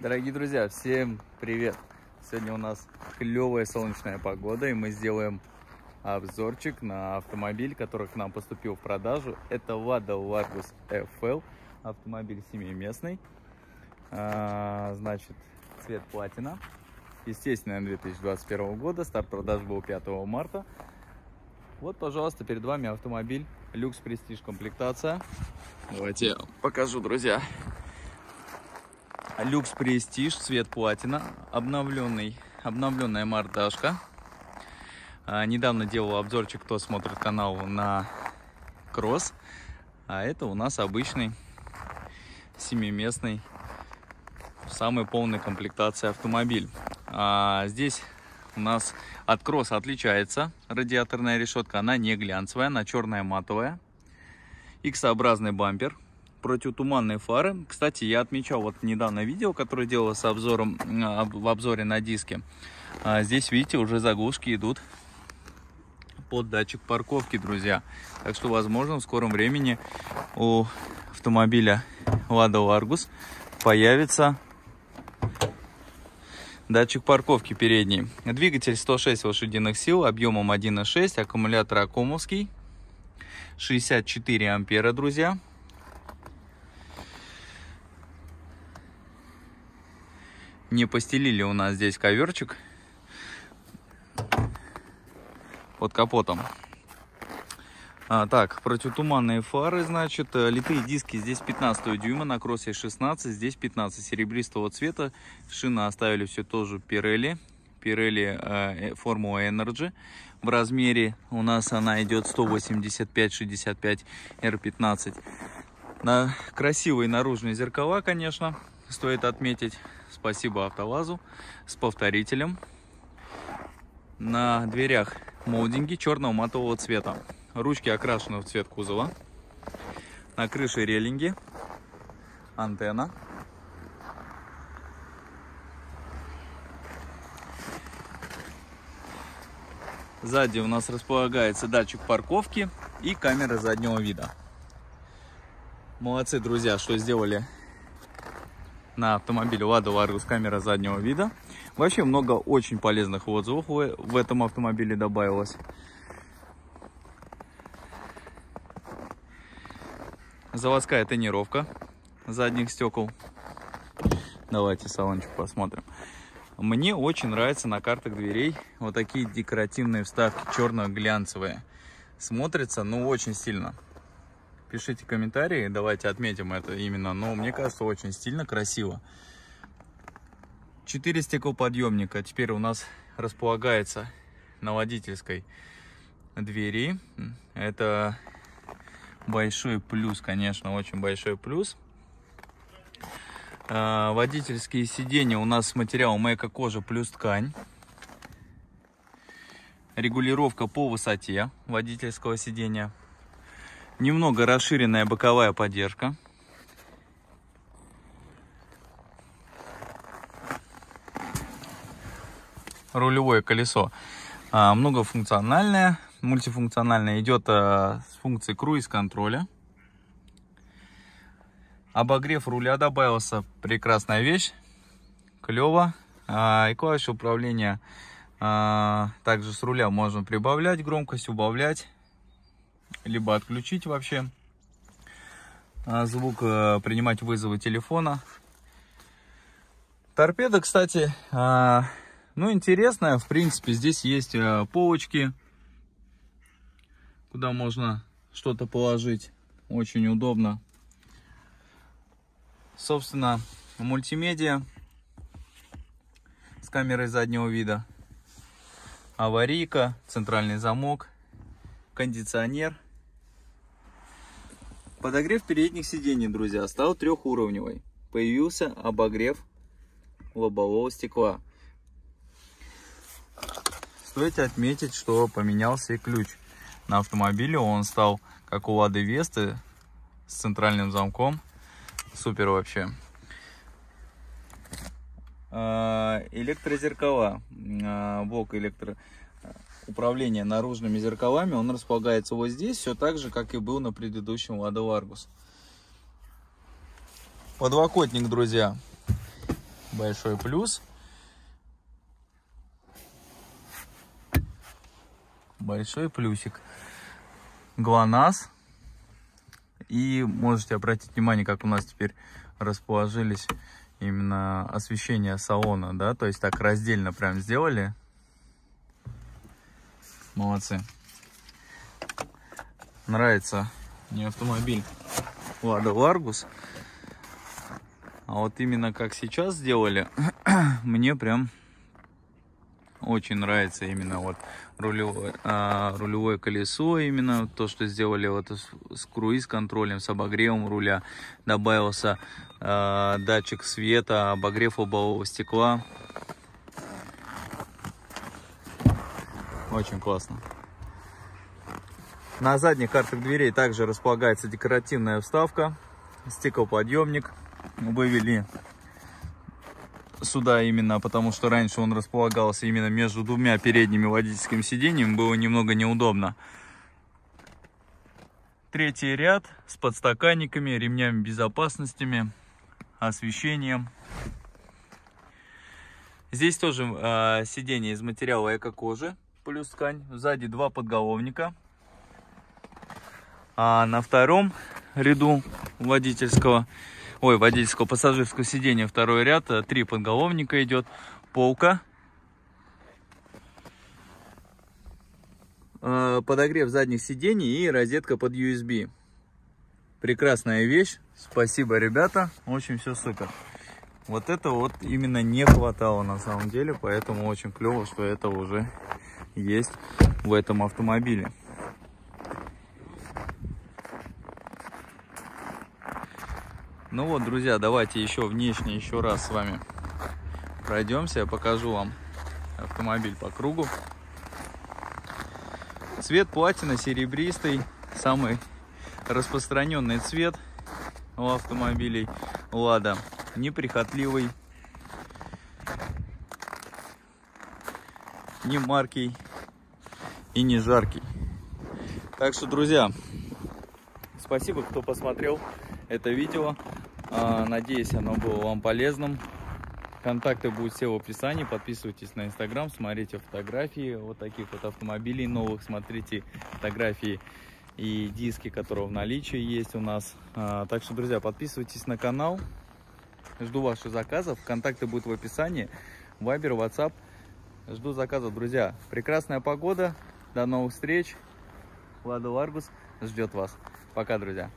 Дорогие друзья, всем привет! Сегодня у нас клевая солнечная погода, и мы сделаем обзорчик на автомобиль, который к нам поступил в продажу. Это Lada Largus FL, автомобиль семиместный, а, значит, цвет платина. Естественно, 2021 года, старт продаж был 5 марта. Вот, пожалуйста, перед вами автомобиль Люкс Prestige комплектация. Давайте я покажу, друзья. Люкс Престиж, цвет платина, обновленный, обновленная мордашка. А, недавно делал обзорчик, кто смотрит канал на кросс. А это у нас обычный семиместный, самой полной комплектации автомобиль. А, здесь у нас от кросса отличается радиаторная решетка. Она не глянцевая, она черная матовая. X-образный бампер противотуманные фары. Кстати, я отмечал вот недавно видео, которое делал с обзором, в обзоре на диске. А здесь, видите, уже заглушки идут под датчик парковки, друзья. Так что, возможно, в скором времени у автомобиля Lada Largus появится датчик парковки передний. Двигатель 106 лошадиных сил, объемом 1.6, аккумулятор Акомовский, 64 ампера, друзья. Не постелили у нас здесь коверчик под капотом. А, так, противотуманные фары, значит, э, литые диски здесь 15 дюйма, на кроссе 16, здесь 15 серебристого цвета. Шины оставили все тоже Pirelli, Pirelli э, Formula Energy. В размере у нас она идет 185-65 R15. На красивые наружные зеркала, конечно, стоит отметить. Спасибо АвтоВАЗу с повторителем. На дверях молдинги черного матового цвета. Ручки окрашены в цвет кузова. На крыше релинги. Антенна. Сзади у нас располагается датчик парковки и камера заднего вида. Молодцы, друзья, что сделали на автомобиле Lada Largus камера заднего вида. Вообще много очень полезных отзывов в этом автомобиле добавилось. Заводская тонировка задних стекол. Давайте салончик посмотрим. Мне очень нравится на картах дверей вот такие декоративные вставки, черно-глянцевые. Смотрится, ну, очень сильно. Пишите комментарии, давайте отметим это именно. Но мне кажется, очень стильно, красиво. 4 стеклоподъемника теперь у нас располагается на водительской двери. Это большой плюс, конечно, очень большой плюс. А, водительские сиденья у нас с материалом эко-кожа плюс ткань. Регулировка по высоте водительского сидения. Немного расширенная боковая поддержка. Рулевое колесо а, многофункциональное, мультифункциональное, идет а, с функцией круиз-контроля. Обогрев руля добавился, прекрасная вещь, клево. А, и клавиши управления также с руля можно прибавлять громкость, убавлять либо отключить вообще а, звук, э, принимать вызовы телефона. Торпеда, кстати, а, ну, интересная. В принципе, здесь есть э, полочки, куда можно что-то положить. Очень удобно. Собственно, мультимедиа с камерой заднего вида. Аварийка, центральный замок, кондиционер – Подогрев передних сидений, друзья, стал трехуровневый. Появился обогрев лобового стекла. Стоит отметить, что поменялся и ключ. На автомобиле он стал, как у Лады Весты, с центральным замком. Супер вообще. А, электрозеркала. А, блок электро управления наружными зеркалами, он располагается вот здесь, все так же, как и был на предыдущем Lada Largus. Подлокотник, друзья, большой плюс. Большой плюсик. ГЛОНАСС. И можете обратить внимание, как у нас теперь расположились именно освещение салона, да, то есть так раздельно прям сделали. Молодцы. Нравится не автомобиль Лада Ларгус, а вот именно как сейчас сделали, мне прям очень нравится именно вот рулевое, а, рулевое колесо, именно то, что сделали вот с, с круиз-контролем, с обогревом руля. Добавился а, датчик света, обогрев лобового стекла. Очень классно. На задних картах дверей также располагается декоративная вставка, стеклоподъемник. Вывели сюда именно потому, что раньше он располагался именно между двумя передними водительскими сиденьями, было немного неудобно. Третий ряд с подстаканниками, ремнями безопасностями, освещением. Здесь тоже э, сиденье из материала эко-кожи, плюс ткань. Сзади два подголовника. А на втором ряду водительского ой, водительского пассажирского сидения второй ряд, э, три подголовника идет, полка, э, подогрев задних сидений и розетка под USB. Прекрасная вещь, спасибо, ребята, очень все супер. Вот это вот именно не хватало на самом деле, поэтому очень клево, что это уже есть в этом автомобиле. Ну вот, друзья, давайте еще внешне еще раз с вами пройдемся. Я покажу вам автомобиль по кругу. Цвет платина серебристый, самый распространенный цвет у автомобилей Лада. Неприхотливый, не маркий и не жаркий. Так что, друзья, спасибо, кто посмотрел это видео. А, надеюсь, оно было вам полезным. Контакты будут все в описании. Подписывайтесь на инстаграм, смотрите фотографии вот таких вот автомобилей новых. Смотрите фотографии и диски, которые в наличии есть у нас. А, так что, друзья, подписывайтесь на канал. Жду ваших заказов. Контакты будут в описании. Вайбер, WhatsApp. Жду заказов, друзья. Прекрасная погода. До новых встреч. Влада Ларгус ждет вас. Пока, друзья.